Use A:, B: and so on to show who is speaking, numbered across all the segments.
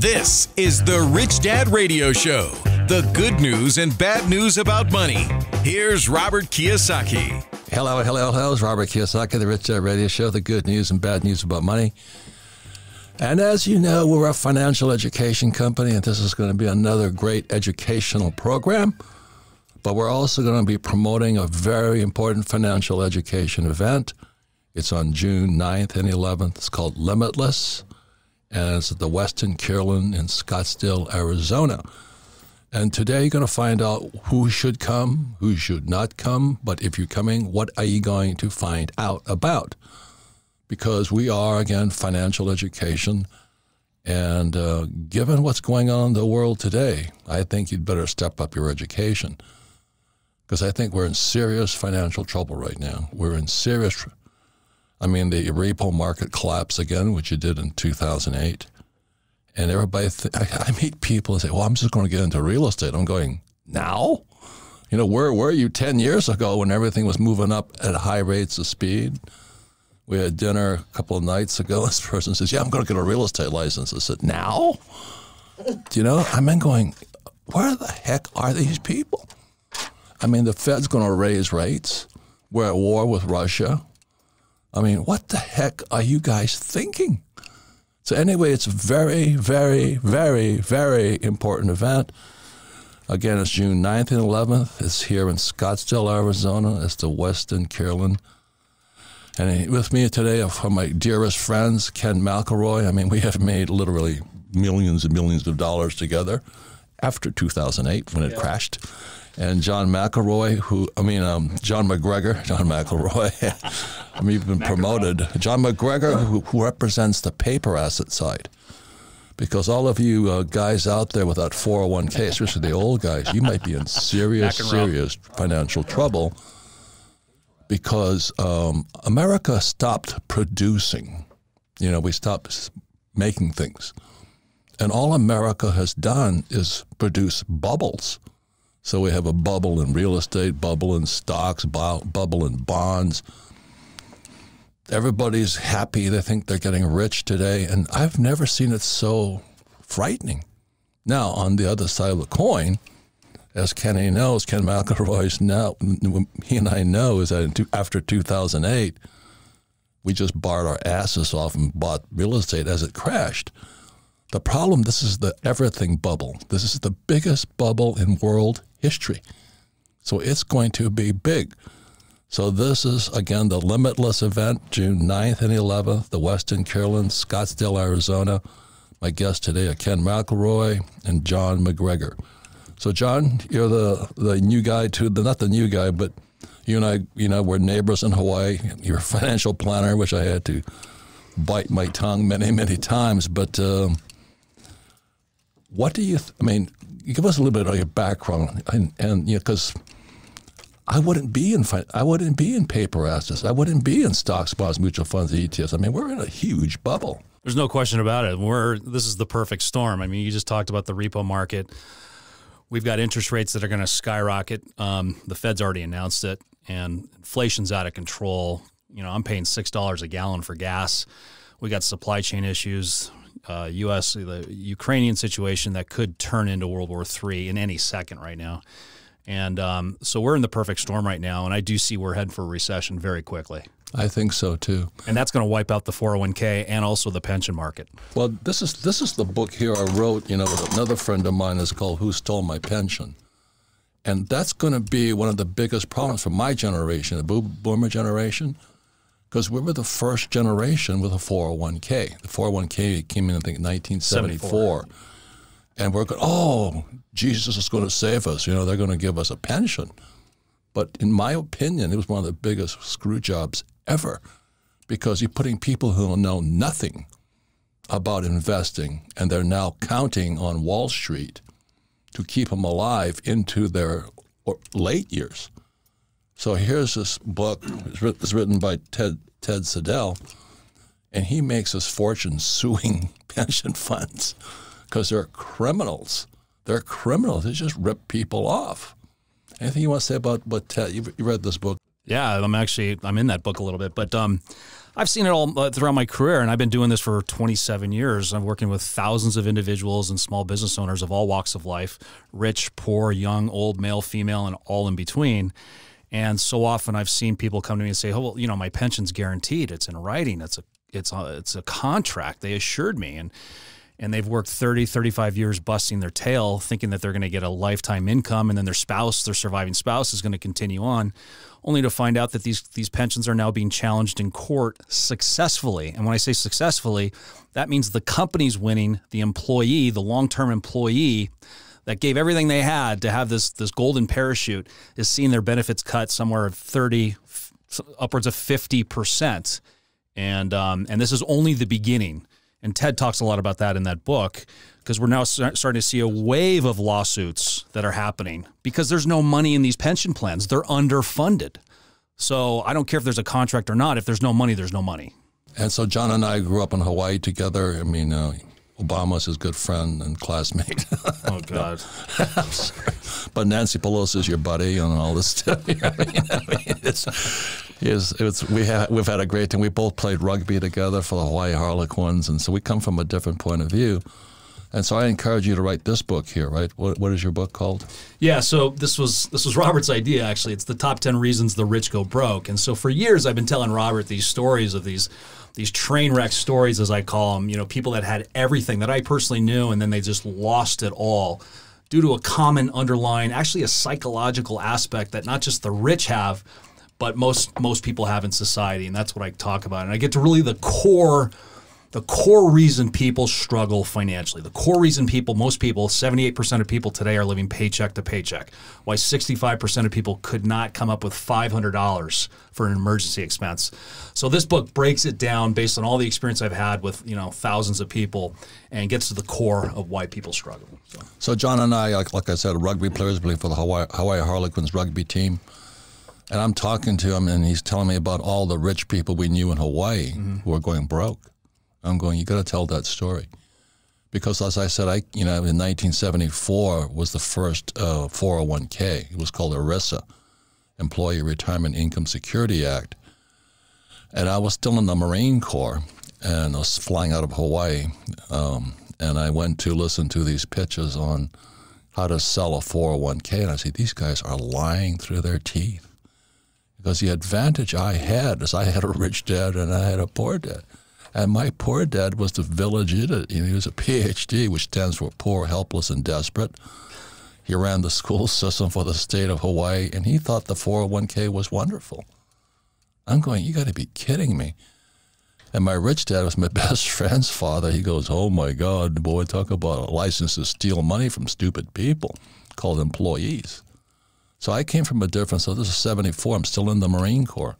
A: This is the Rich Dad Radio Show the good news and bad news about money. Here's Robert Kiyosaki.
B: Hello, hello, hello. It's Robert Kiyosaki, the Rich Dad Radio Show, the good news and bad news about money. And as you know, we're a financial education company, and this is going to be another great educational program. But we're also going to be promoting a very important financial education event. It's on June 9th and 11th. It's called Limitless, at the Westin Kierland in Scottsdale, Arizona. And today you're going to find out who should come, who should not come. But if you're coming, what are you going to find out about? Because we are, again, financial education. And uh, given what's going on in the world today, I think you'd better step up your education. Because I think we're in serious financial trouble right now. We're in serious, I mean, the repo market collapse again, which it did in 2008 and everybody, I, I, meet people and say, well, I'm just going to get into real estate. I'm going, now? You know, where were you 10 years ago when everything was moving up at high rates of speed? We had dinner a couple of nights ago. This person says, yeah, I'm going to get a real estate license. I said, now? Do you know, I'm in going, where the heck are these people? I mean, the Fed's going to raise rates. We're at war with Russia. I mean, what the heck are you guys thinking? So anyway, it's a very, very, very, very important event. Again, it's June 9th and 11th. It's here in Scottsdale, Arizona. It's the Westin Kierland. And with me today are my dearest friends, Ken McElroy. I mean, we have made literally millions and millions of dollars together after 2008 when it yeah. crashed and John McElroy, who I mean um, John MacGregor, John McElroy. I'm even promoted. John MacGregor, who, who, represents the paper asset side. Because all of you uh, guys out there with that 401k, especially the old guys, you might be in serious, serious financial trouble because um, America stopped producing. You know, we stopped making things. And all America has done is produce bubbles so we have a bubble in real estate, bubble in stocks, bubble in bonds. Everybody's happy. They think they're getting rich today. And I've never seen it so frightening. Now, on the other side of the coin, as Kenny knows, Ken McElroy's now, he and I know is that after 2008, we just barred our asses off and bought real estate as it crashed. The problem, this is the everything bubble. This is the biggest bubble in world history. So it's going to be big. So this is, again, the Limitless event, June 9th and 11th, the Westin Kierland, Scottsdale, Arizona. My guests today are Ken McElroy and John MacGregor. So, John, you're the, the new guy to the, not the new guy, but you and I, you know, we're neighbors in Hawaii. You're a financial planner, which I had to bite my tongue many, many times. But uh, what do you, th- I mean, give us a little bit of your background, and, and you know, because I wouldn't be in I wouldn't be in paper assets. I wouldn't be in stocks, bonds, mutual funds, ETFs. I mean, we're in a huge bubble.
C: There's no question about it. We're this is the perfect storm. I mean, you just talked about the repo market. We've got interest rates that are going to skyrocket. Um, the Fed's already announced it, and inflation's out of control. You know, I'm paying six dollars a gallon for gas. We got supply chain issues uh, U.S. the Ukrainian situation that could turn into World War III in any second right now. And um, so we're in the perfect storm right now, and I do see we're heading for a recession very quickly.
B: I think so too.
C: And that's going to wipe out the 401k and also the pension market.
B: Well, this is this is the book here I wrote, you know, with another friend of mine is called Who Stole My Pension. And that's going to be one of the biggest problems for my generation, the boomer generation because we were the first generation with a 401k. The 401k came in, I think, 1974. 74. And we're going, oh, Jesus is going to save us. You know, they're going to give us a pension. But in my opinion, it was one of the biggest screw jobs ever because you're putting people who know nothing about investing and they're now counting on Wall Street to keep them alive into their late years. So here's this book. It's written by Ted Ted Siedle, and he makes his fortune suing pension funds because they're criminals. They're criminals. They just rip people off. Anything you want to say about what Ted? You read this book?
C: Yeah, I'm actually I'm in that book a little bit, but um, I've seen it all uh, throughout my career, and I've been doing this for 27 years. I'm working with thousands of individuals and small business owners of all walks of life rich, poor, young, old, male, female, and all in between. And so often I've seen people come to me and say, "Oh, well, you know, my pension's guaranteed. It's in writing. It's a it's a, it's a contract. They assured me." And and they've worked 30, 35 years busting their tail thinking that they're going to get a lifetime income and then their spouse, their surviving spouse is going to continue on only to find out that these these pensions are now being challenged in court successfully. And when I say successfully, that means the company's winning, the employee, the long-term employee that gave everything they had to have this this golden parachute is seeing their benefits cut somewhere of 30 upwards of 50%. And um, and this is only the beginning. And Ted talks a lot about that in that book because we're now starting to see a wave of lawsuits that are happening because there's no money in these pension plans. They're underfunded. So I don't care if there's a contract or not. If there's no money, there's no money.
B: And so John and I grew up in Hawaii together. I mean, uh, Obama's his good friend and classmate.
C: oh God!
B: but Nancy Pelosi is your buddy and all this stuff. I mean, I mean, it's, it's, it's, we have we've had a great time. We both played rugby together for the Hawaii Harlequins, and so we come from a different point of view. And so I encourage you to write this book here, right? What, what is your book called?
C: Yeah, so this was this was Robert's idea actually. It's the top 10 reasons the rich go broke. And so for years I've been telling Robert these stories of these these train wreck stories as I call them, you know, people that had everything that I personally knew and then they just lost it all due to a common underlying actually a psychological aspect that not just the rich have but most most people have in society and that's what I talk about. And I get to really the core the core reason people struggle financially, the core reason people, most people, 78% of people today are living paycheck to paycheck, why 65% of people could not come up with $500 for an emergency expense. So this book breaks it down based on all the experience I've had with, you know, thousands of people and gets to the core of why people struggle.
B: So, so John and I, like, like I said, rugby players play for the Hawaii, Hawaii Harlequins rugby team. And I'm talking to him, and he's telling me about all the rich people we knew in Hawaii mm-hmm. who are going broke. I'm going, you got to tell that story. Because as I said, I you know in 1974 was the first uh, 401k. It was called ERISA, Employee Retirement Income Security Act, and I was still in the Marine Corps, and I was flying out of Hawaii, um, and I went to listen to these pitches on how to sell a 401k, and I see these guys are lying through their teeth because the advantage I had is I had a rich dad and I had a poor dad. And my poor dad was the village idiot. He was a PhD, which stands for poor, helpless, and desperate. He ran the school system for the state of Hawaii, and he thought the 401k was wonderful. I'm going, you got to be kidding me. And my rich dad was my best friend's father. He goes, oh my God, boy, talk about a license to steal money from stupid people called employees. So I came from a different, so this is 74. I'm still in the Marine Corps.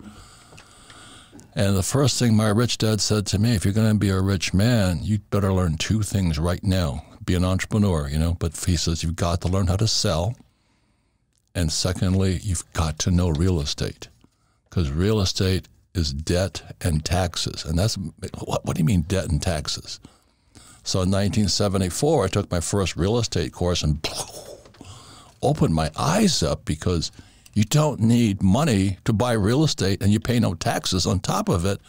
B: And the first thing my rich dad said to me, if you're going to be a rich man, you better learn two things right now. Be an entrepreneur, you know, but he says you've got to learn how to sell. And secondly, you've got to know real estate because real estate is debt and taxes. And that's what, what do you mean debt and taxes? So in 1974, I took my first real estate course and opened my eyes up because – you don't need money to buy real estate and you pay no taxes on top of it.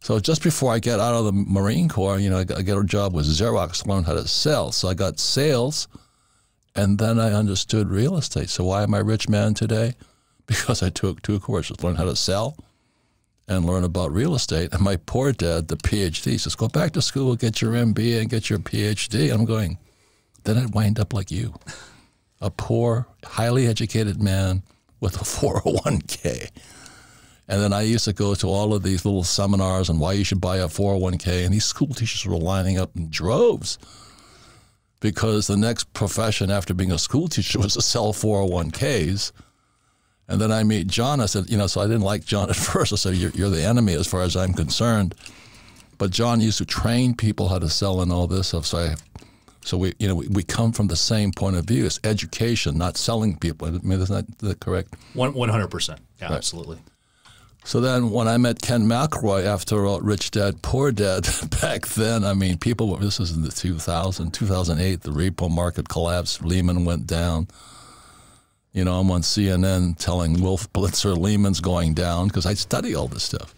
B: So just before I get out of the Marine Corps, you know, I get a job with Xerox to learn how to sell. So I got sales and then I understood real estate. So why am I a rich man today? Because I took two courses, learn how to sell and learn about real estate. And my poor dad, the PhD, says, go back to school, get your MBA and get your PhD. I'm going, then I'd wind up like you a poor, highly educated man with a 401k. And then I used to go to all of these little seminars on why you should buy a 401k, and these school teachers were lining up in droves because the next profession after being a school teacher was to sell 401ks. And then I meet John. I said, you know, so I didn't like John at first. I said, you're, you're the enemy as far as I'm concerned. But John used to train people how to sell and all this stuff. So I so we, you know, we, we come from the same point of view. It's education, not selling people. I mean, isn't that correct?
C: One hundred percent. Yeah, right. absolutely.
B: So then, when I met Ken McElroy after all, Rich Dad Poor Dad, back then, I mean, people. Were, this was in the 2000, 2008. The repo market collapsed. Lehman went down. You know, I'm on CNN telling Wolf Blitzer Lehman's going down because I study all this stuff.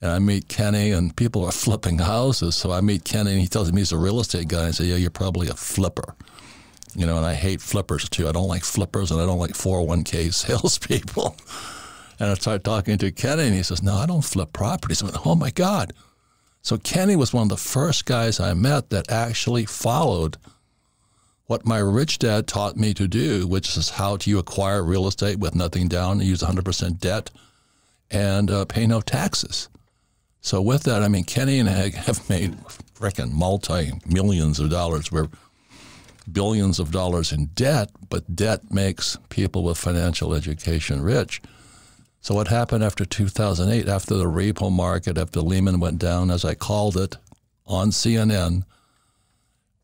B: And I meet Kenny, and people are flipping houses. So I meet Kenny, and he tells me he's a real estate guy. I say, Yeah, you're probably a flipper. You know, and I hate flippers too. I don't like flippers, and I don't like 401k salespeople. And I start talking to Kenny, and he says, No, I don't flip properties. I Oh my God. So Kenny was one of the first guys I met that actually followed what my rich dad taught me to do, which is how do you acquire real estate with nothing down, use 100% debt, and uh, pay no taxes. So with that, I mean, Kenny and I have made freaking multi millions of dollars. We're billions of dollars in debt, but debt makes people with financial education rich. So what happened after 2008, after the repo market, after Lehman went down, as I called it on CNN,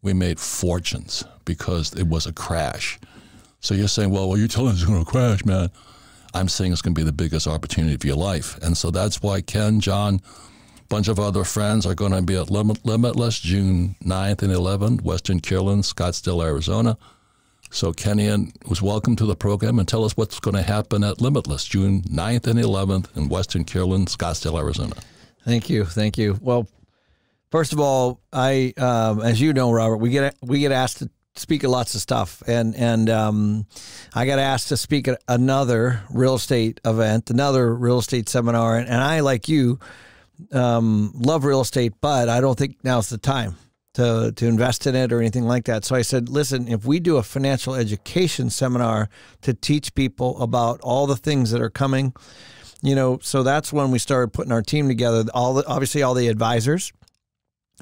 B: we made fortunes because it was a crash. So you're saying, well, well, you're telling us it's going to crash, man. I'm saying it's going to be the biggest opportunity of your life. And so that's why Ken, John, bunch of other friends are going to be at Limitless June 9th and 11th, Westin Kierland, Scottsdale, Arizona. So Kenny was welcome to the program and tell us what's going to happen at Limitless June 9th and 11th in Westin Kierland, Scottsdale, Arizona.
D: Thank you, thank you. Well, first of all, I, um, as you know, Robert, we get we get asked to speak at lots of stuff, and and um, I got asked to speak at another real estate event, another real estate seminar, and, and I, like you, um, love real estate, but I don't think now's the time to to invest in it or anything like that. So I said, listen, if we do a financial education seminar to teach people about all the things that are coming, you know, so that's when we started putting our team together. All the, obviously all the advisors,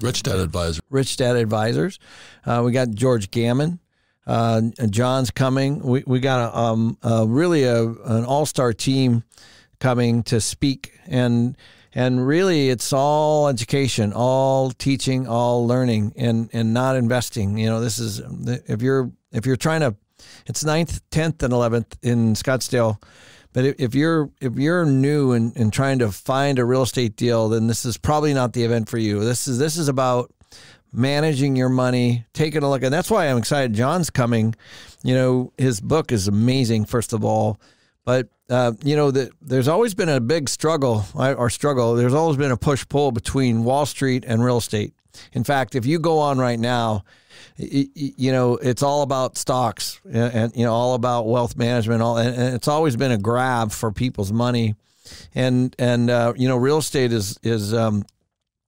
B: Rich Dad Advisors,
D: Rich Dad Advisors. Uh, we got George Gammon. Uh, John's coming. We we got a, um, a really a, an all star team coming to speak and and really it's all education all teaching all learning and and not investing. You know this is if you're if you're trying to it's 9th 10th and 11th in scottsdale but if you're if you're new and, and trying to find a real estate deal then this is probably not the event for you. This is this is about managing your money taking a look and that's why i'm excited. John's coming. You know his book is amazing first of all but uh, you know, the, there's always been a big struggle or struggle. There's always been a push pull between Wall Street and real estate. In fact, if you go on right now, you know it's all about stocks and, and you know all about wealth management. All and it's always been a grab for people's money, and and uh, you know real estate is is um,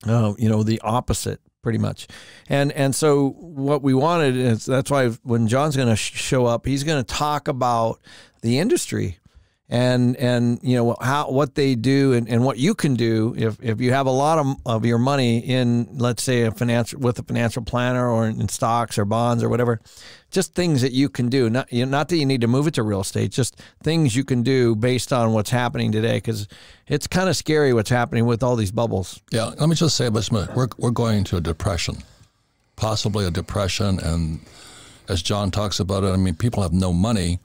D: uh, you know the opposite pretty much. And and so what we wanted is that's why when John's going to sh- show up, he's going to talk about the industry and and you know how what they do and, and what you can do if, if you have a lot of, of your money in let's say a financial with a financial planner or in stocks or bonds or whatever just things that you can do. Not you know, not that you need to move it to real estate just things you can do based on what's happening today because it's kind of scary what's happening with all these bubbles.
B: Yeah let me just say this we're, we're going into a depression possibly a depression and as john talks about it i mean people have no money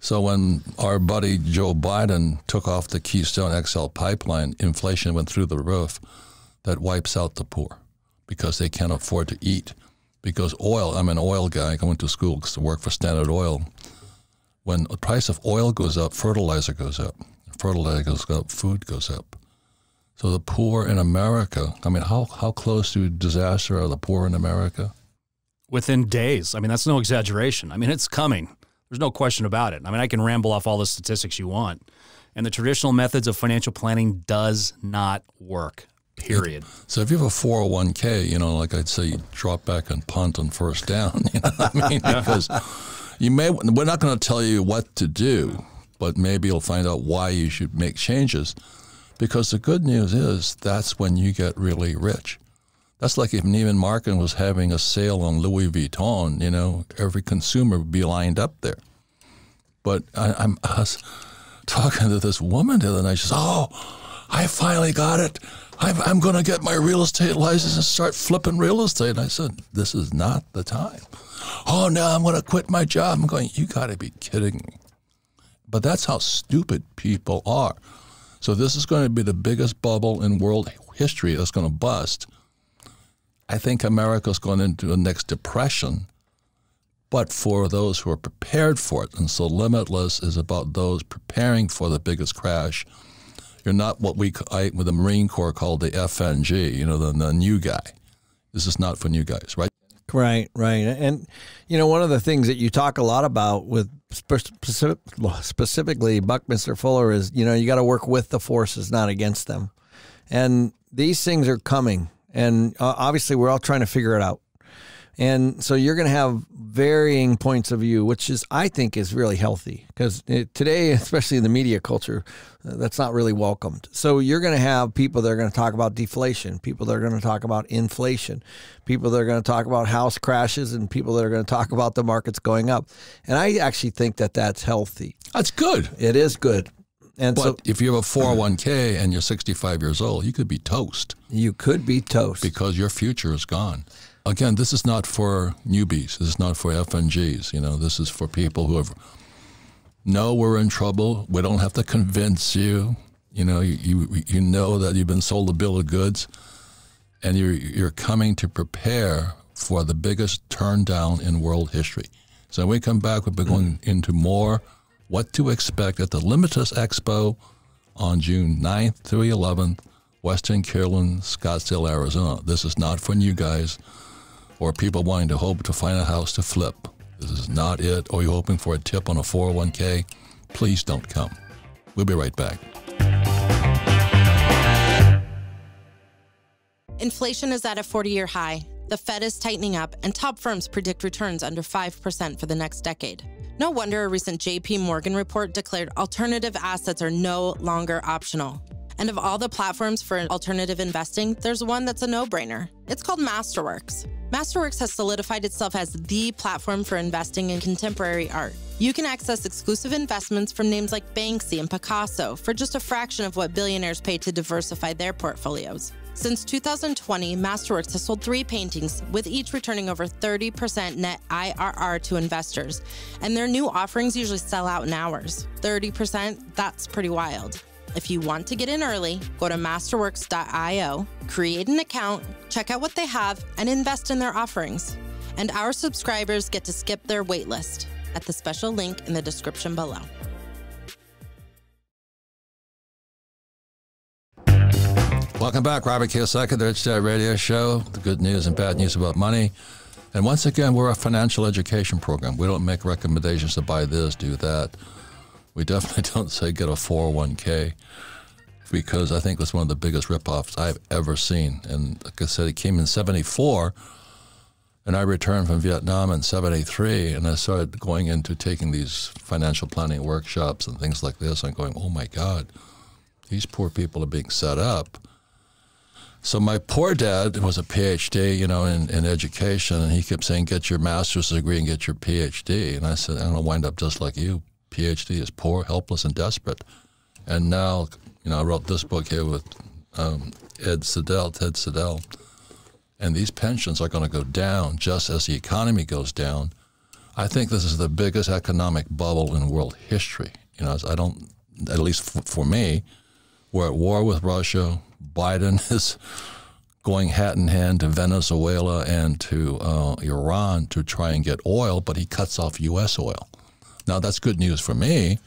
B: so when our buddy Joe Biden took off the Keystone XL pipeline, inflation went through the roof. That wipes out the poor because they can't afford to eat. Because oil, I'm an oil guy. I went to school to work for Standard Oil. When the price of oil goes up, fertilizer goes up. Fertilizer goes up, food goes up. So the poor in America, I mean, how, how close to disaster are the poor in America?
C: Within days. I mean, that's no exaggeration. I mean, it's coming. There's no question about it. I mean, I can ramble off all the statistics you want. And the traditional methods of financial planning does not work. Period.
B: So if you have a 401k, you know, like I'd say, you drop back and punt on first down. You know what I mean? Because you may, we're not going to tell you what to do, but maybe you'll find out why you should make changes. Because the good news is that's when you get really rich. That's like if Neiman Marcus was having a sale on Louis Vuitton, you know, every consumer would be lined up there. But I, I'm I talking to this woman the other night. She says, "Oh, I finally got it. I'm, I'm going to get my real estate license and start flipping real estate." And I said, "This is not the time." Oh no, I'm going to quit my job. I'm going. You got to be kidding me. But that's how stupid people are. So this is going to be the biggest bubble in world history that's going to bust I think America's going into the next depression, but for those who are prepared for it. And so Limitless is about those preparing for the biggest crash. You're not what we I, with the Marine Corps called the FNG. You know, the, the new guy. This is not for new guys, right?
D: Right, right. And, you know, one of the things that you talk a lot about with specific, specifically Buckminster Fuller is, you know, you got to work with the forces, not against them. And these things are coming. And uh, obviously, we're all trying to figure it out. And so you're going to have varying points of view, which is, I think, is really healthy because today, especially in the media culture, uh, that's not really welcomed. So you're going to have people that are going to talk about deflation, people that are going to talk about inflation, people that are going to talk about house crashes, and people that are going to talk about the markets going up. And I actually think that that's healthy.
B: That's good.
D: It is good.
B: And but so, if you have a 401k and you're 65 years old, you could be toast.
D: You could be toast.
B: Because your future is gone again, this is not for newbies. This is not for FNGs. You know, this is for people who have know we're in trouble. We don't have to convince you. You know, you, you, you know that you've been sold a bill of goods, and you're you're coming to prepare for the biggest turn down in world history. So when we come back, we'll be going into more what to expect at the Limitless Expo on June 9th through 11th, Westin Kierland, Scottsdale, Arizona. This is not for you guys or people wanting to hope to find a house to flip. This is not it. Or you're hoping for a tip on a 401k. Please don't come. We'll be right back.
E: Inflation is at a 40 year high. The Fed is tightening up, and top firms predict returns under 5% for the next decade. No wonder a recent JP Morgan report declared alternative assets are no longer optional. And of all the platforms for alternative investing, there's one that's a no brainer. It's called Masterworks. Masterworks has solidified itself as the platform for investing in contemporary art. You can access exclusive investments from names like Banksy and Picasso for just a fraction of what billionaires pay to diversify their portfolios. Since 2020, Masterworks has sold three paintings, with each returning over 30% net IRR to investors. And their new offerings usually sell out in hours. 30%, that's pretty wild. If you want to get in early, go to masterworks.io, create an account, check out what they have, and invest in their offerings. And our subscribers get to skip their waitlist at the special link in the description below.
B: Welcome back, Robert Kiyosaki, the Rich Dad Radio Show. The good news and bad news about money. And once again, we're a financial education program. We don't make recommendations to buy this, do that. We definitely don't say get a 401k because I think it's one of the biggest ripoffs I've ever seen. And like I said, it came in 74, and I returned from Vietnam in 73, and I started going into taking these financial planning workshops and things like this. I'm going, oh my God, these poor people are being set up. So my poor dad was a PhD, you know, in, in education, and he kept saying, "Get your master's degree and get your PhD." And I said, "I'm gonna wind up just like you, PhD is poor, helpless, and desperate. And now, you know, I wrote this book here with um, Ed Siedle, Ted Siedle, and these pensions are going to go down just as the economy goes down. I think this is the biggest economic bubble in world history. You know, I don't, at least for, for me, we're at war with Russia. Biden is going hat in hand to Venezuela and to uh, Iran to try and get oil, but he cuts off U.S. oil. Now, that's good news for me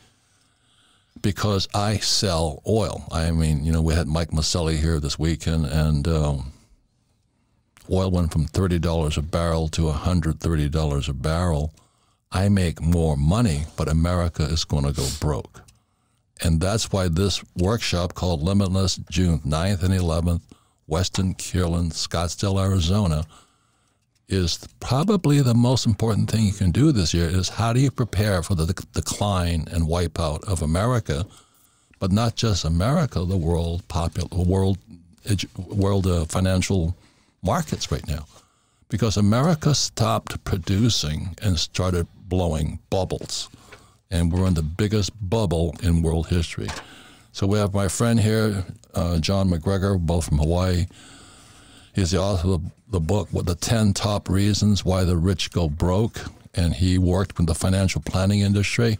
B: because I sell oil. I mean, you know, we had Mike Maselli here this weekend, and um, oil went from $30 a barrel to $130 a barrel. I make more money, but America is going to go broke. And that's why this workshop called Limitless, June 9th and 11th, Westin, Kierland, Scottsdale, Arizona, is probably the most important thing you can do this year is how do you prepare for the decline and wipeout of America, but not just America, the world popular world world uh, financial markets right now, because America stopped producing and started blowing bubbles, and we're in the biggest bubble in world history. So we have my friend here, uh, John MacGregor, both from Hawaii. He's the author of the book, What the 10 Top Reasons Why the Rich Go Broke. And he worked with the financial planning industry.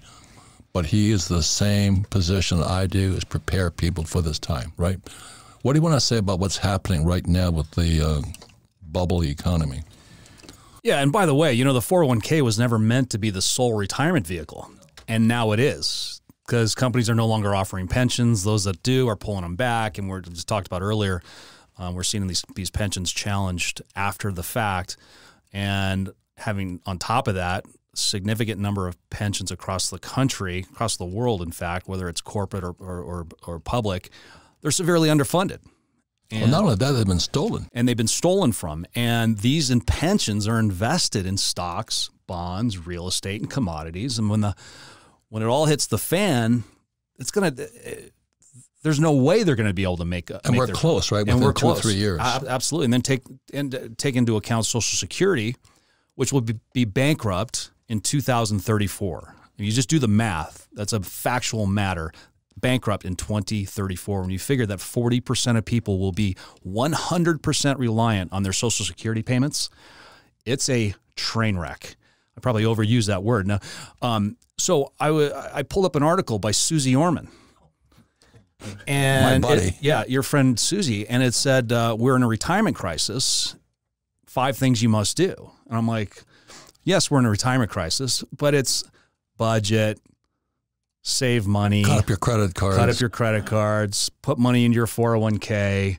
B: But he is the same position that I do is prepare people for this time, right? What do you want to say about what's happening right now with the uh, bubble economy?
C: Yeah, and by the way, you know, the 401k was never meant to be the sole retirement vehicle. And now it is because companies are no longer offering pensions. Those that do are pulling them back, and we're just talked about earlier. Um, we're seeing these these pensions challenged after the fact, and having on top of that significant number of pensions across the country, across the world, in fact, whether it's corporate or or, or, or public, they're severely underfunded.
B: And, well, not only that, they've been stolen.
C: And they've been stolen from. And these in pensions are invested in stocks, bonds, real estate, and commodities. And when the when it all hits the fan, it's going to. Uh, there's no way they're going to be able to make.
B: And
C: make
B: we're
C: their,
B: close, right?
C: And
B: Within
C: we're
B: two
C: close.
B: or three years.
C: absolutely. And then take and uh, take into account Social Security, which will be, be bankrupt in 2034. If you just do the math, that's a factual matter bankrupt in 2034 when you figure that 40% of people will be 100% reliant on their social security payments it's a train wreck i probably overuse that word now um, so I, w- I pulled up an article by susie orman and
B: My buddy.
C: it- yeah your friend susie and it said uh, we're in a retirement crisis five things you must do and i'm like yes we're in a retirement crisis but it's budget save money
B: Cut up your credit cards.
C: cut up your credit cards, put money into your 401k.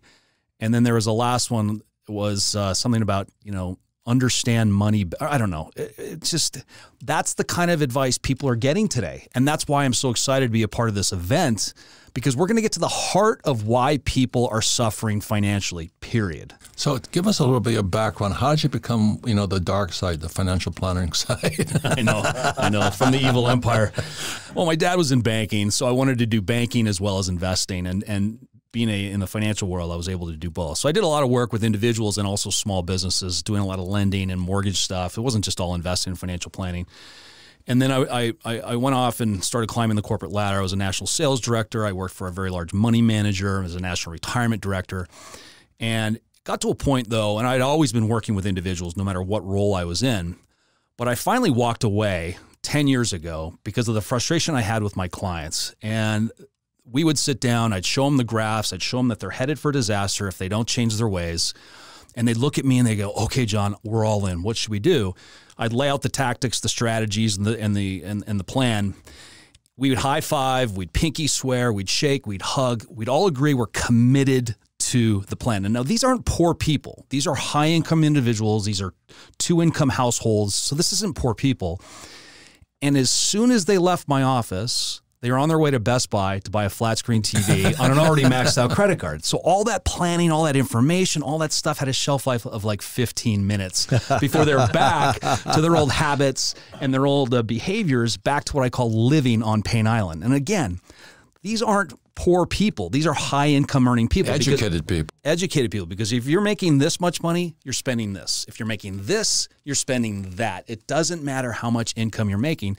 C: And then there was a last one was uh, something about, you know, understand money. I don't know. It's just that's the kind of advice people are getting today. And that's why I'm so excited to be a part of this event because we're going to get to the heart of why people are suffering financially, period.
B: So give us a little bit of background. How did you become, you know, the dark side, the financial planning side?
C: I know, I know, from the evil empire. Well, my dad was in banking, so I wanted to do banking as well as investing, and and being a, in the financial world, I was able to do both. So I did a lot of work with individuals and also small businesses, doing a lot of lending and mortgage stuff. It wasn't just all investing and financial planning. And then I, I, I went off and started climbing the corporate ladder. I was a national sales director. I worked for a very large money manager. I was a national retirement director. And got to a point though, and I'd always been working with individuals no matter what role I was in. But I finally walked away 10 years ago because of the frustration I had with my clients. And we would sit down, I'd show them the graphs, I'd show them that they're headed for disaster if they don't change their ways. And they'd look at me and they go, "Okay, John, we're all in. What should we do?" I'd lay out the tactics, the strategies, and the and the and, and the plan. We would high five, we'd pinky swear, we'd shake, we'd hug. We'd all agree we're committed to the plan. And now these aren't poor people. These are high income individuals. These are two income households. So this isn't poor people. And as soon as they left my office, they were on their way to Best Buy to buy a flat screen TV on an already maxed out credit card. So all that planning, all that information, all that stuff had a shelf life of like 15 minutes before they're back to their old habits and their old uh, behaviors, back to what I call living on Pain Island. And again, these aren't poor people. These are high income earning people. because-
B: Educated people.
C: educated people because if you're making this much money, you're spending this. If you're making this, you're spending that. It doesn't matter how much income you're making.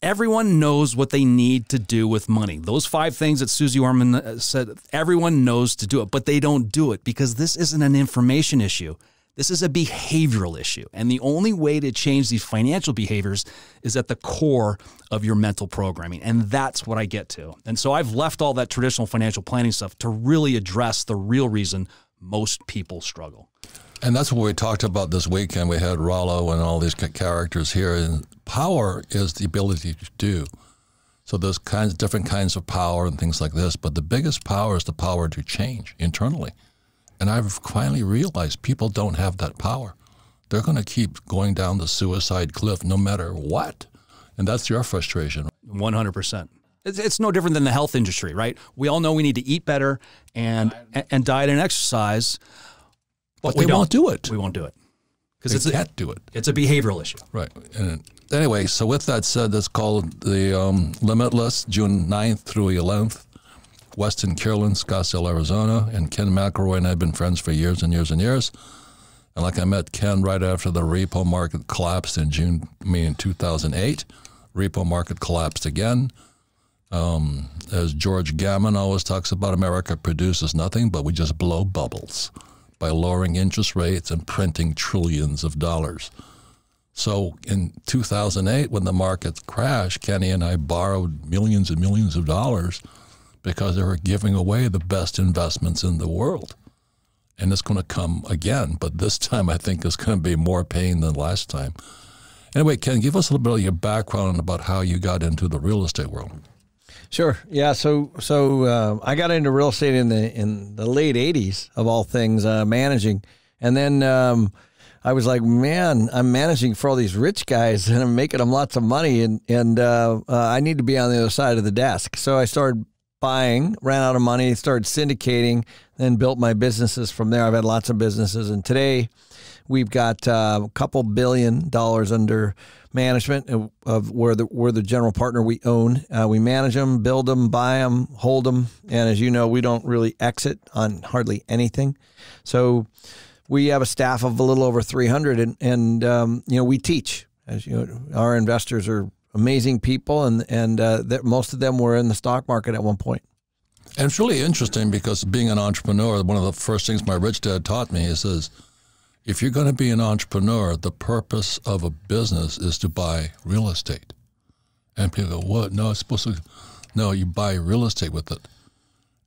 C: Everyone knows what they need to do with money. Those five things that Susie Orman uh, said, everyone knows to do it, but they don't do it because this isn't an information issue. This is a behavioral issue. And the only way to change these financial behaviors is at the core of your mental programming. And that's what I get to. And so I've left all that traditional financial planning stuff to really address the real reason most people struggle.
B: And that's what we talked about this weekend. We had Rollo and all these characters here. And power is the ability to do. So there's kinds, different kinds of power and things like this. But the biggest power is the power to change internally. And I've finally realized people don't have that power. They're going to keep going down the suicide cliff no matter what. And that's your frustration.
C: 100%. It's, it's no different than the health industry, right? We all know we need to eat better and, and, and diet and exercise,
B: But
C: we
B: they won't
C: don't.
B: it.
C: we won't do it because it's a,
B: can't do it.
C: it's a behavioral issue.
B: Right. And anyway, so with that said, it's called the um, Limitless, June 9th through 11th. Westin Kierland, Scottsdale, Arizona. And Ken McElroy and I have been friends for years and years and years. And like I met Ken right after the repo market collapsed in June, I mean, 2008. Repo market collapsed again. Um, as George Gammon always talks about, America produces nothing, but we just blow bubbles by lowering interest rates and printing trillions of dollars. So in 2008, when the market crashed, Kenny and I borrowed millions and millions of dollars because they were giving away the best investments in the world. And it's going to come again, but this time I think it's going to be more pain than last time. Anyway, Ken, give us a little bit of your background about how you got into the real estate world.
D: Sure. Yeah. So so uh, I got into real estate in the in the late '80s of all things, uh, managing, and then um, I was like, man, I'm managing for all these rich guys, and I'm making them lots of money, and and uh, uh I need to be on the other side of the desk. So I started buying, ran out of money, started syndicating, then built my businesses from there. I've had lots of businesses, and today we've got uh, a couple billion dollars under management of, where the we're the general partner we own. Uh, we manage them, build them, buy them, hold them, and as you know, we don't really exit on hardly anything. So we have a staff of a little over 300, and and um, you know we teach. As you know, our investors are amazing people, and and uh, most of them were in the stock market at one point.
B: And it's really interesting because being an entrepreneur, one of the first things my rich dad taught me, he says if you're going to be an entrepreneur, the purpose of a business is to buy real estate. And people go, what? No, it's supposed to, no, you buy real estate with it.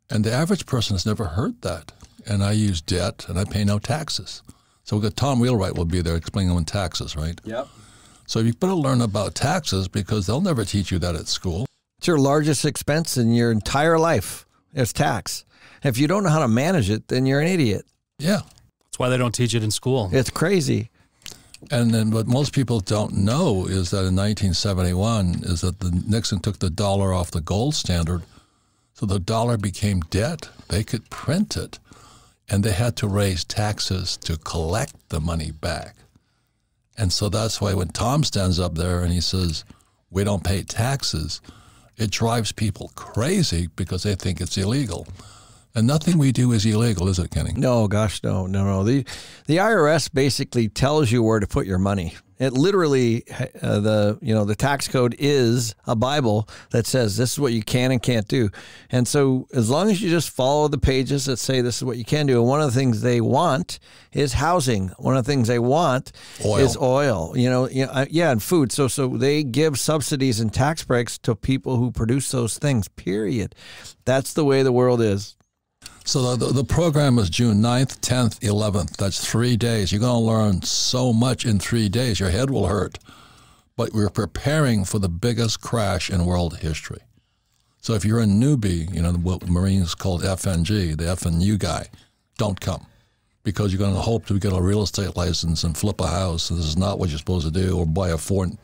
B: And the average person has never heard that. And I use debt and I pay no taxes. So we got Tom Wheelwright will be there explaining on taxes, right?
D: Yep.
B: So you better learn about taxes because they'll never teach you that at school.
D: It's your largest expense in your entire life. It's tax. If you don't know how to manage it, then you're an idiot.
B: Yeah.
C: That's why they don't teach it in school.
D: It's crazy.
B: And then what most people don't know is that in 1971 is that the Nixon took the dollar off the gold standard, so the dollar became debt. They could print it, and they had to raise taxes to collect the money back. And so that's why when Tom stands up there and he says, "We don't pay taxes," it drives people crazy because they think it's illegal. And nothing we do is illegal, is it, Kenny?
D: No, gosh, no, no, no. The the IRS basically tells you where to put your money. It literally, uh, the you know the tax code is a Bible that says this is what you can and can't do. And so, as long as you just follow the pages that say this is what you can do, and one of the things they want is housing. One of the things they want
B: oil.
D: is oil. You know, yeah, yeah, and food. So, so they give subsidies and tax breaks to people who produce those things. Period. That's the way the world is.
B: So the, the program is June 9th, 10th, 11th. That's three days. You're going to learn so much in three days. Your head will hurt. But we're preparing for the biggest crash in world history. So if you're a newbie, you know, what Marines called FNG, the FNU guy, don't come because you're going to hope to get a real estate license and flip a house. This is not what you're supposed to do or buy a foreign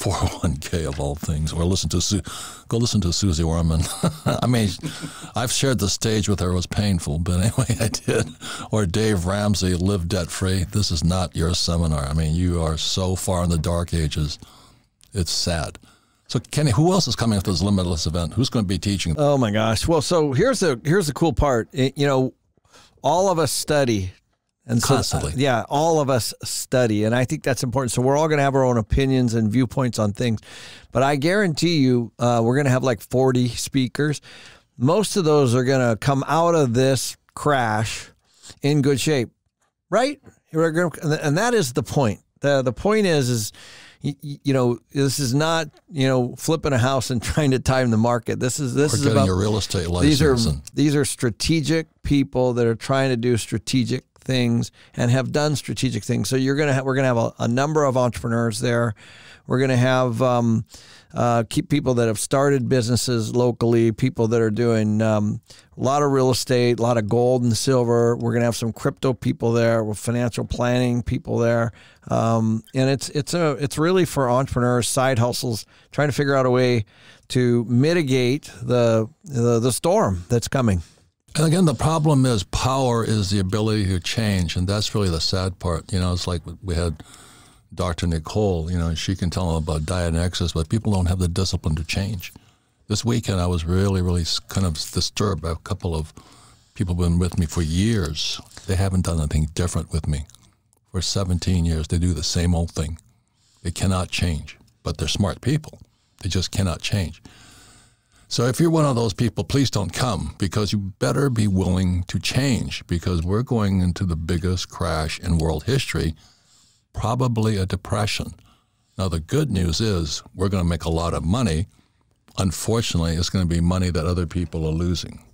B: 401k of all things, or listen to Su- go listen to Susie Orman. I mean, I've shared the stage with her; it was painful, but anyway, I did. Or Dave Ramsey, live debt free. This is not your seminar. I mean, you are so far in the dark ages. It's sad. So, Kenny, who else is coming to this limitless event? Who's going to be teaching?
D: Oh my gosh! Well, so here's the here's the cool part. You know, all of us study
B: and so, constantly. Uh,
D: yeah, all of us study, and I think that's important. So we're all going to have our own opinions and viewpoints on things, but I guarantee you, uh, we're going to have like 40 speakers. Most of those are going to come out of this crash in good shape, right? and that is the point. the The point is, is you, you, know, this is not you know flipping a house and trying to time the market. This is this
B: or
D: is about
B: a real estate license.
D: These are these are strategic people that are trying to do strategic things and have done strategic things. So you're gonna have, we're gonna have a, a number of entrepreneurs there. We're gonna have um, uh, keep people that have started businesses locally, people that are doing um, a lot of real estate, a lot of gold and silver. We're gonna have some crypto people there, with financial planning people there, um, and it's it's a it's really for entrepreneurs, side hustles, trying to figure out a way to mitigate the, the, the storm that's coming.
B: And again, the problem is power is the ability to change, and that's really the sad part. You know, it's like we had Dr. Nicole. You know, she can tell them about diet and exercise, but people don't have the discipline to change. This weekend, I was really, really kind of disturbed by a couple of people who've been with me for years. They haven't done anything different with me for 17 years. They do the same old thing. They cannot change, but they're smart people. They just cannot change. So if you're one of those people, please don't come because you better be willing to change because we're going into the biggest crash in world history, probably a depression. Now, the good news is we're going to make a lot of money. Unfortunately, it's going to be money that other people are losing.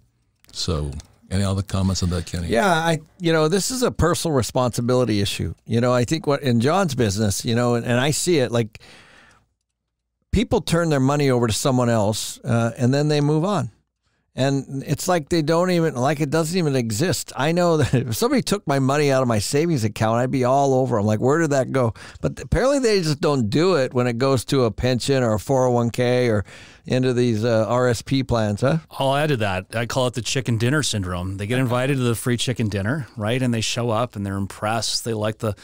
B: So, any other comments on that, Kenny?
D: Yeah, I you know this is a personal responsibility issue. You know, I think what in John's business, you know, and, and I see it like people turn their money over to someone else uh, and then they move on. And it's like they don't even, like it doesn't even exist. I know that if somebody took my money out of my savings account, I'd be all over. I'm like, where did that go? But apparently they just don't do it when it goes to a pension or a 401k or into these uh, RSP plans, huh?
C: I'll add to that. I call it the chicken dinner syndrome. They get invited to the free chicken dinner, right? And they show up and they're impressed. They like the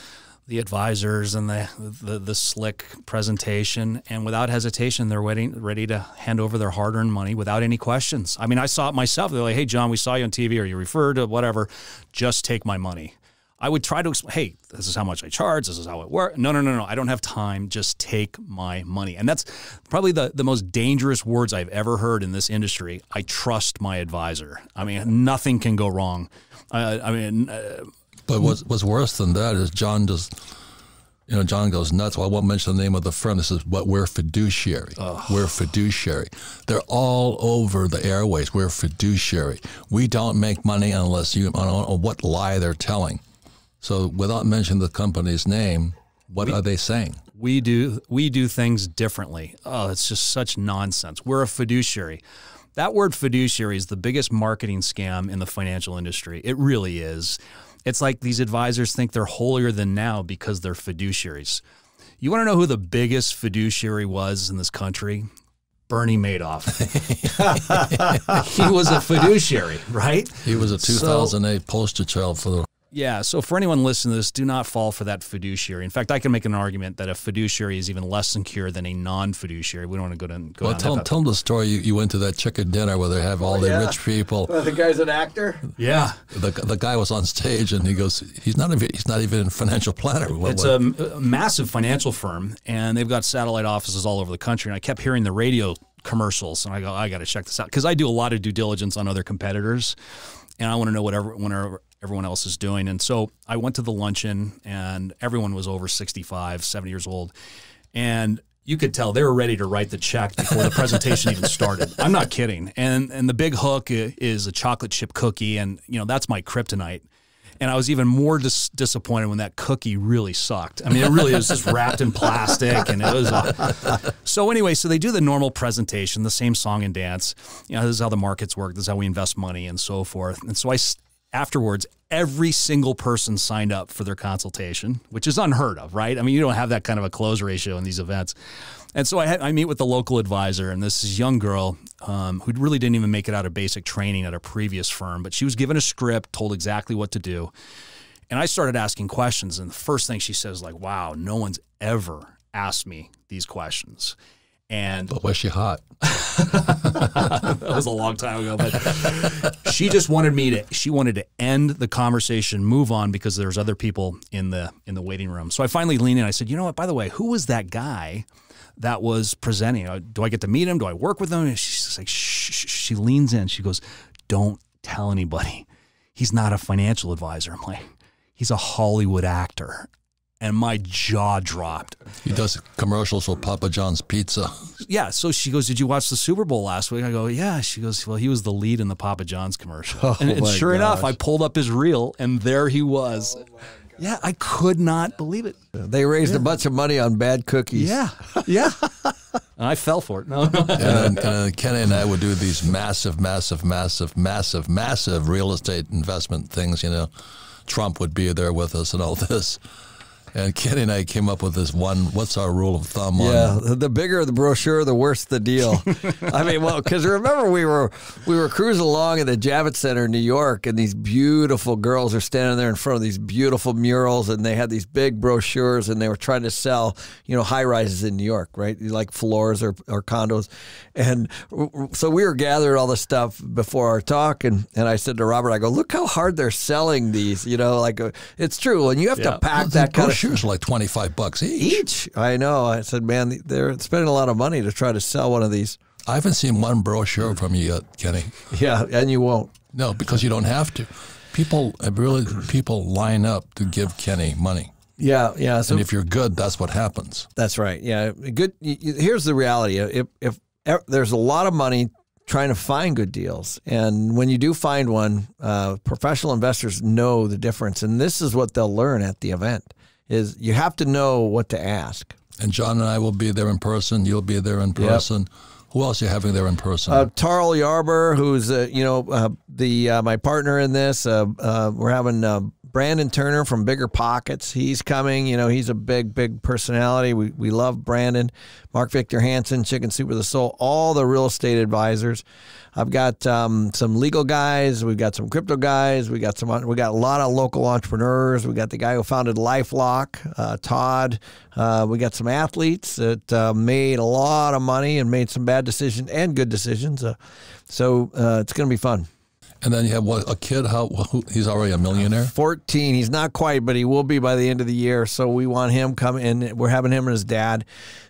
C: the advisors and the, the, the slick presentation, and without hesitation, they're waiting, ready to hand over their hard earned money without any questions. I mean, I saw it myself. They're like, "Hey, John, we saw you on TV, or you referred to whatever. Just take my money." I would try to explain, hey, this is how much I charge. This is how it works. No, no, no, no. I don't have time. Just take my money. And that's probably the, the most dangerous words I've ever heard in this industry. I trust my advisor. I mean, nothing can go wrong. Uh, I mean, uh,
B: but what's, what's worse than that is John just, you know, John goes nuts. Well, I won't mention the name of the firm. This is what we're fiduciary. We're fiduciary. They're all over the airways. We're fiduciary. We don't make money unless you on, on what lie they're telling. So, without mentioning the company's name, what are they saying?
C: we do we do things differently. Oh, it's just such nonsense. We're a fiduciary. That word fiduciary is the biggest marketing scam in the financial industry. It really is. It's like these advisors think they're holier than now because they're fiduciaries. You want to know who the biggest fiduciary was in this country? Bernie Madoff. he was a fiduciary, right?
B: He was a 2008 poster child for the
C: Yeah. So for anyone listening to this, do not fall for that fiduciary. In fact, I can make an argument that a fiduciary is even less secure than a non-fiduciary. We don't want to go to Go
B: Well, tell,
C: that
B: tell them the story. You, you went to that chicken dinner where they have all oh, the
D: yeah.
B: rich people.
D: the guy's an actor.
C: Yeah.
B: The, the guy was on stage and he goes, he's not even, he's not even a financial planner. What-
C: It's
B: what-
C: a, a massive financial firm, and they've got satellite offices all over the country. And I kept hearing the radio commercials, and I go, I got to check this out because I do a lot of due diligence on other competitors, and I want to know what every, whenever everyone else is doing. And so I went to the luncheon, and everyone was over 65, 70 years old, and you could tell they were ready to write the check before the presentation even started. I'm not kidding. And and the big hook is a chocolate chip cookie, and you know that's my kryptonite. And I was even more dis- disappointed when that cookie really sucked. I mean, it really was just wrapped in plastic, and it was. So anyway, so they do the normal presentation, the same song and dance. You know, this is how the markets work. This is how we invest money, and so forth. And so I afterwards, every single person signed up for their consultation, which is unheard of, right? I mean, you don't have that kind of a close ratio in these events. And so I, had, I meet with the local advisor, and this is young girl um, who really didn't even make it out of basic training at a previous firm, but she was given a script, told exactly what to do. And I started asking questions, and the first thing she says, like, "Wow, no one's ever asked me these questions." And
B: but was she hot?
C: that was a long time ago, but she just wanted me to. She wanted to end the conversation, move on because there's other people in the in the waiting room. So I finally leaned in. I said, "You know what? By the way, who was that guy that was presenting? Uh, Do I get to meet him? Do I work with him?" And she's just like, shh, shh, shh. She leans in. She goes, "Don't tell anybody. He's not a financial advisor." I'm like, "He's a Hollywood actor." And my jaw dropped.
B: He does commercials for Papa John's Pizza.
C: Yeah. So she goes, Did you watch the Super Bowl last week? I go, Yeah. She goes, Well, he was the lead in the Papa John's commercial. Oh and, and
D: my
C: sure enough. I pulled up his reel and there he was. Oh yeah. I could not believe it.
D: They raised a bunch of money on bad cookies.
C: Yeah. Yeah. and I fell for it. No, no.
B: And and then Kenny and I would do these massive, massive, massive, massive, massive real estate investment things. You know, Trump would be there with us and all this. And Kenny and I came up with this one. What's our rule of thumb?
D: Yeah,
B: On,
D: the- the bigger the brochure, the worse the deal. I mean, well, because remember we were we were cruising along at the Javits Center in New York, and these beautiful girls are standing there in front of these beautiful murals, and they had these big brochures, and they were trying to sell, you know, high rises in New York, right? Like floors or, or condos, and so we were gathering all this stuff before our talk, and and I said to Robert, I go, look how hard they're selling these, you know, like uh, it's true, and you have
C: Yeah.
D: to pack that kind of
B: brochures are like twenty five bucks each.
D: each. I know. I said, man, they're spending a lot of money to try to sell one of these.
B: I haven't seen one brochure from you yet, Kenny.
D: Yeah, and you won't.
B: No, because you don't have to. People uh, really people line up to give Kenny money,
D: Yeah, yeah. So
B: and if you're good, that's what happens.
D: that's right. Yeah, good. Here's the reality: if if there's a lot of money trying to find good deals, and when you do find one, uh, professional investors know the difference, and this is what they'll learn at the event: is you have to know what to ask.
B: And John and I will be there in person. You'll be there in person. Who else are you having there in person?
D: Uh, Tarl Yarber, who's uh, you know uh, the uh, my partner in this. Uh, uh, we're having uh, Brandon Turner from Bigger Pockets. He's coming. You know, he's a big, big personality. We we love Brandon. Mark Victor Hansen, Chicken Soup with the Soul. All the real estate advisors. I've got um, some legal guys. We've got some crypto guys. We got some. We got a lot of local entrepreneurs. We got the guy who founded LifeLock, uh, Todd. Uh, we got some athletes that uh, made a lot of money and made some bad decisions and good decisions. Uh, so uh, it's going to be fun.
B: And then you have what, a kid. How who, he's already a millionaire.
D: 14. He's not quite, but he will be by the end of the year. So we want him coming in. We're having him and his dad,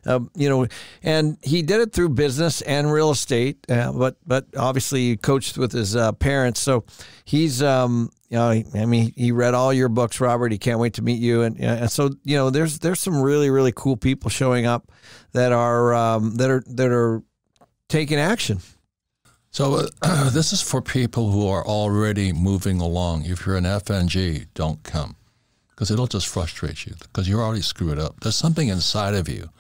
D: um, you know, and he did it through business and real estate, uh, but but obviously he coached with his uh, parents. So he's, um, you know, I mean, he read all your books, Robert. He can't wait to meet you, and, and so you know, there's there's some really really cool people showing up that are um, that are that are taking action.
B: So uh, this is for people who are already moving along. If you're an FNG, don't come because it'll just frustrate you because you're already screwed up. There's something inside of you.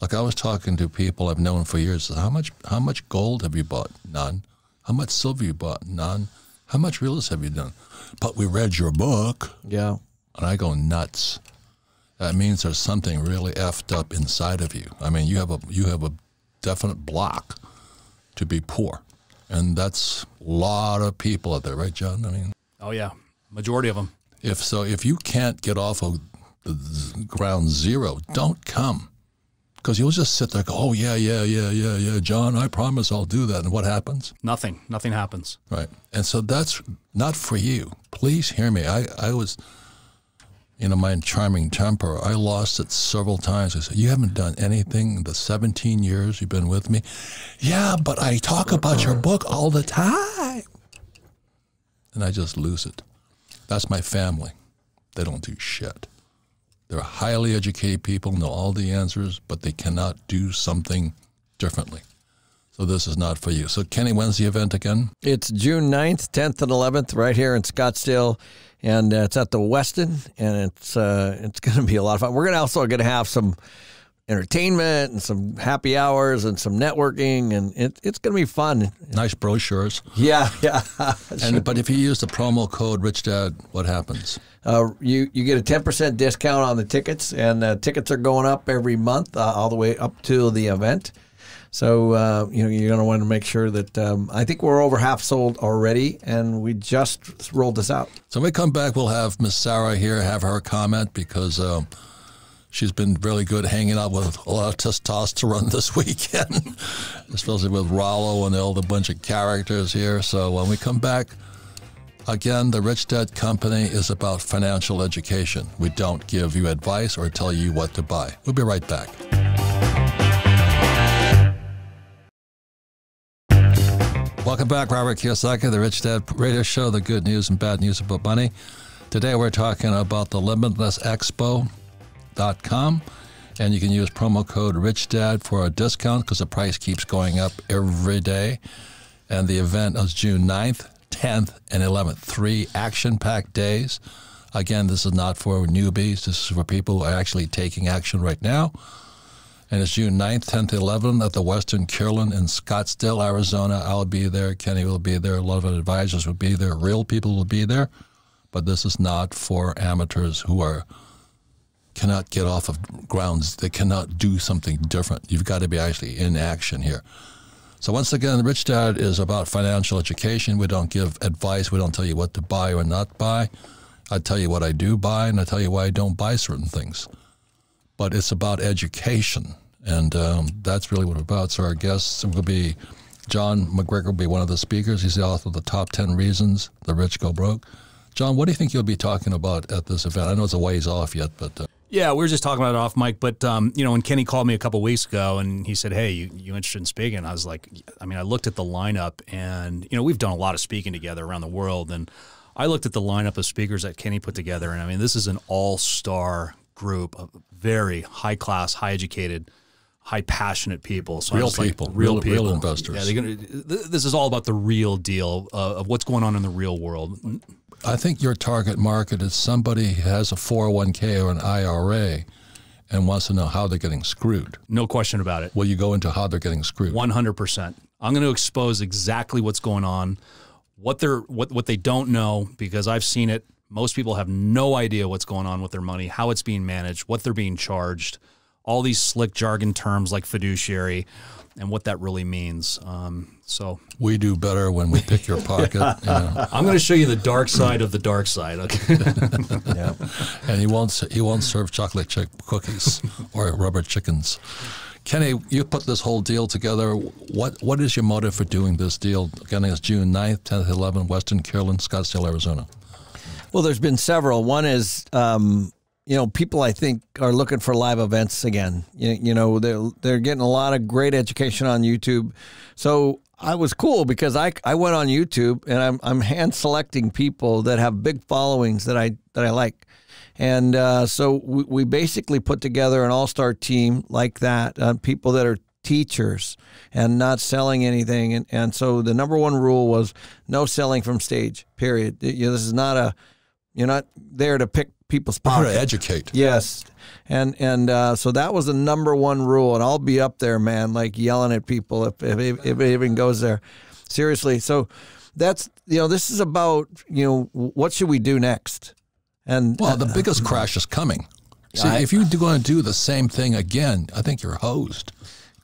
B: Like I was talking to people I've known for years. How much how much gold have you bought? None. How much silver you bought? None. How much real estate have you done? But we read your book,
D: Yeah.
B: and I go nuts. That means there's something really effed up inside of you. I mean, you have a you have a definite block to be poor, and that's a lot of people out there, right, John? I mean,
C: Oh yeah, majority of them.
B: if so, if you can't get off of the ground zero, don't come, because you'll just sit there, go, oh yeah, yeah, yeah, yeah, yeah, John, I promise I'll do that, and what happens?
C: Nothing. Nothing happens.
B: Right. And so that's not for you. Please hear me. I, I was, you know, my charming temper, I lost it several times. I said, You haven't done anything in the 17 years you've been with me? Yeah, but I talk about your book all the time. And I just lose it. That's my family. They don't do shit. They're highly educated people, know all the answers, but they cannot do something differently. So this is not for you. So, Kenny, when's the event again?
D: It's June 9th, 10th, and 11th right here in Scottsdale. And uh, it's at the Westin, and it's uh, it's going to be a lot of fun. We're going to also going to have some entertainment and some happy hours and some networking, and it, it's going to be fun.
B: Nice brochures.
D: Yeah, yeah.
B: And but if you use the promo code Rich Dad, what happens?
D: Uh, you you get a ten percent discount on the tickets, and uh, tickets are going up every month, uh, all the way up to the event. So uh, you know you're going to want to make sure that um, I think we're over half sold already, and we just rolled this out.
B: So when we come back, we'll have Miss Sarah here, have her comment because um, she's been really good hanging out with a lot of testosterone this weekend, especially with Rollo and all the bunch of characters here. So when we come back, again, the Rich Dad Company is about financial education. We don't give you advice or tell you what to buy. We'll be right back. Welcome back, Robert Kiyosaki, the Rich Dad Radio Show, the good news and bad news about money. Today we're talking about the limitlessexpo.com, and you can use promo code RichDad for a discount because the price keeps going up every day. And the event is June 9th, 10th, and 11th. Three action packed days. Again, this is not for newbies, this is for people who are actually taking action right now and it's June 9th, 10th, 11th at the Westin Kierland in Scottsdale, Arizona. I'll be there. Kenny will be there. A lot of advisors will be there. Real people will be there. But this is not for amateurs who are cannot get off of grounds. They cannot do something different. You've got to be actually in action here. So once again, Rich Dad is about financial education. We don't give advice. We don't tell you what to buy or not buy. I tell you what I do buy, and I tell you why I don't buy certain things but it's about education, and um, that's really what it's about. So our guests will be John MacGregor will be one of the speakers. He's the author of the Top Ten Reasons the Rich Go Broke. John, what do you think you'll be talking about at this event? I know it's a ways off yet, but uh,
C: Yeah, we were just talking about it off mic, but um, you know, when Kenny called me a couple weeks ago and he said, "Hey, you you interested in speaking?" I was like, I mean, I looked at the lineup, and you know, we've done a lot of speaking together around the world, and I looked at the lineup of speakers that Kenny put together, and I mean, this is an all-star group of very high-class, high-educated, high-passionate people. So
B: Real
C: was like,
B: people,
C: real
B: real-
C: people,
B: real investors.
C: Yeah, they're gonna, this is all about the real deal uh, of what's going on in the real world.
B: I think your target market is somebody who has a 401k or an IRA and wants to know how they're getting screwed.
C: No question about it.
B: Will you go into how they're getting screwed?
C: 100%. I'm going to expose exactly what's going on, what they're what what they don't know because I've seen it. Most people have no idea what's going on with their money, how it's being managed, what they're being charged, all these slick jargon terms like fiduciary and what that really means. Um, so
B: we do better when we pick your pocket. you know.
C: I'm going to show you the dark side of the dark side. Okay.
B: yeah. And he won't he won't serve chocolate chip cookies or rubber chickens. Kenny, you put this whole deal together. What what is your motive for doing this deal? Again, it's June 9th, 10th, 11th, Westin Kierland, Scottsdale, Arizona.
D: Well, there's been several. One is, um, you know, people I think are looking for live events again. You, you know, they're they're getting a lot of great education on YouTube. So I was cool because I, I went on YouTube and I'm I'm hand selecting people that have big followings that I that I like. And uh, so we, we, basically put together an all star team like that, uh, people that are teachers and not selling anything. And, and so the number one rule was no selling from stage, period. You know, this is not a, you're not there to pick people's pockets.
B: to educate.
D: Yes. And and uh, so that was the number one rule. And I'll be up there, man, like yelling at people if, if, if it even goes there. Seriously. So that's, you know, this is about, you know, what should we do next?
B: And well, the biggest crash is coming. See, I, if you're going to do the same thing again, I think you're hosed.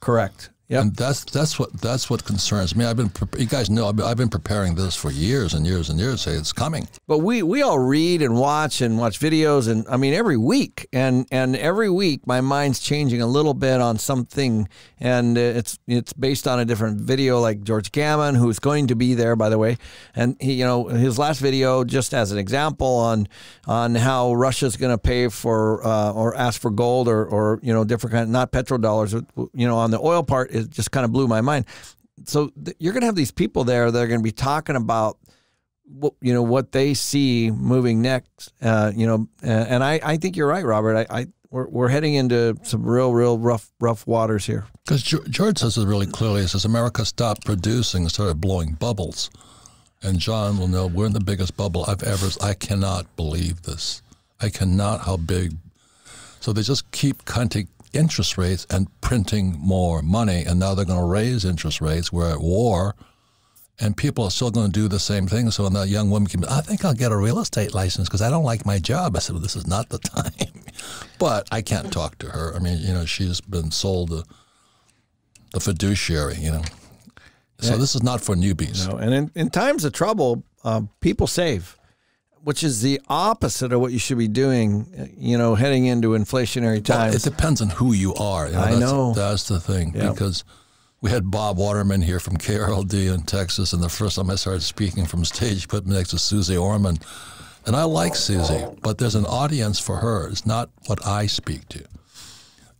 D: Correct.
B: Yep. And that's that's what that's what concerns me. I've been you guys know I've been, I've been preparing this for years and years and years. Say it's coming.
D: But we we all read and watch and watch videos and I mean every week and and every week my mind's changing a little bit on something and it's it's based on a different video like George Gammon who's going to be there by the way and he you know his last video just as an example on on how Russia's going to pay for uh, or ask for gold or or you know different kind not petrodollars you know on the oil part it just kind of blew my mind. So you're going to have these people there that are going to be talking about what you know what they see moving next. Uh, you know, and I, I think you're right, Robert. I, I we're, we're heading into some real, real rough, rough waters here.
B: Because George says it really clearly. He says America stopped producing and started blowing bubbles. And John will know we're in the biggest bubble I've ever. I cannot believe this. I cannot how big. So they just keep cutting, interest rates and printing more money. And now they're going to raise interest rates. We're at war, and people are still going to do the same thing. So when that young woman came, I think I'll get a real estate license because I don't like my job. I said, well, this is not the time. but I can't talk to her. I mean, you know, she's been sold the, the fiduciary, you know. So yeah. this is not for newbies.
D: No, and in, in times of trouble, uh, people save which is the opposite of what you should be doing, uh, you know, heading into inflationary times.
B: Well, it depends on who you are. You know,
D: I
B: that's,
D: know.
B: That's the thing. Yep. Because we had Bob Waterman here from KRLD in Texas, and the first time I started speaking from stage, put me next to Susie Orman. And I like Susie, but there's an audience for her. It's not what I speak to.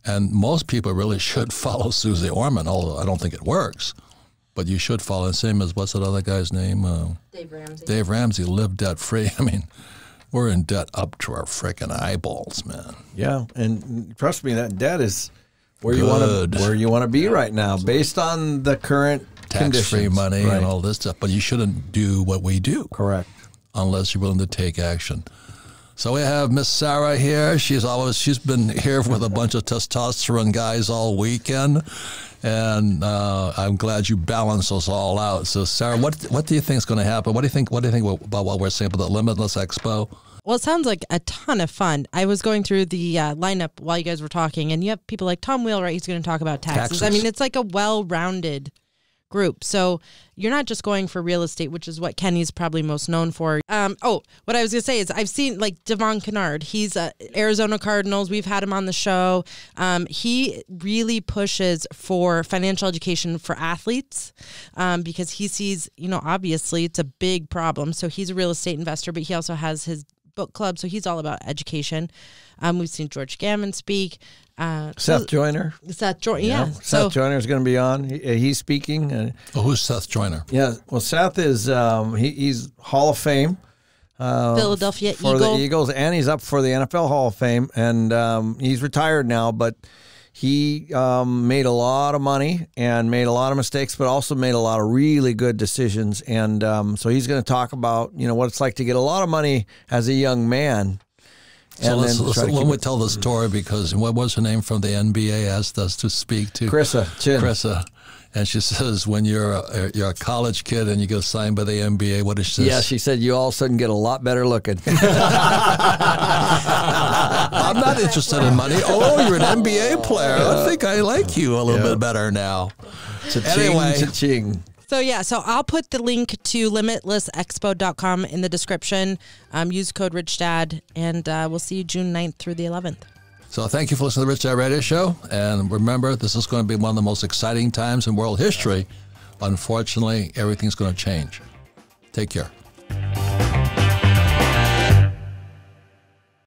B: And most people really should follow Susie Orman, although I don't think it works. But you should follow the same as what's that other guy's name?
E: Uh, Dave Ramsey.
B: Dave Ramsey lived debt free. I mean, we're in debt up to our freaking eyeballs, man.
D: Yeah, and trust me, that debt is where Good. you want to where you want to be right now, based on the current
B: tax free money right. and all this stuff. But you shouldn't do what we do,
D: correct?
B: Unless you're willing to take action. So we have Miss Sarah here. She's always she's been here with a bunch of testosterone guys all weekend, and uh, I'm glad you balance us all out. So Sarah, what what do you think is going to happen? What do you think? What do you think about what we're saying about the Limitless Expo?
E: Well, it sounds like a ton of fun. I was going through the uh, lineup while you guys were talking, and you have people like Tom Wheelwright. He's going to talk about taxes. taxes. I mean, it's like a well-rounded group. So you're not just going for real estate, which is what Kenny's probably most known for. Um, oh, what I was gonna say is I've seen like Devon Kennard. He's uh, Arizona Cardinals. We've had him on the show. Um, he really pushes for financial education for athletes um, because he sees, you know, obviously it's a big problem. So he's a real estate investor, but he also has his book club. So he's all about education. Um, we've seen George Gammon speak.
D: Uh, Seth Joyner.
E: Seth Joyner, yeah.
D: Seth so, Joyner is going to be on. He, uh, he's speaking. Uh,
B: oh, who's Seth Joyner?
D: Yeah, well, Seth is um, he, he's Hall of Fame.
E: Uh, Philadelphia
D: for
E: Eagle.
D: the Eagles, and he's up for the NFL Hall of Fame, and um, he's retired now, but he um, made a lot of money and made a lot of mistakes, but also made a lot of really good decisions. And um, so he's going to talk about you know what it's like to get a lot of money as a young man
B: So
D: and
B: let's, let's,
D: try to
B: when we
D: it-
B: tell the story, because what was her name from the NBA asked us to speak to
D: Chrissa Chin.
B: Chrissa, and she says when you're a, you're a college kid and you get signed by the NBA, what does she say?
D: Yeah, she said you all of a sudden get a lot better looking.
B: I'm not interested in money. Oh, you're an NBA player. I think I like you a little bit better now.
D: Cha-ching,
B: Anyway.
D: cha-ching.
E: So yeah, so I'll put the link to limitlessexpo.com in the description. Um, use code RichDad, and uh, we'll see you June 9th through the 11th.
B: So thank you for listening to the Rich Dad Radio Show. And remember, this is going to be one of the most exciting times in world history. Unfortunately, everything's going to change. Take care.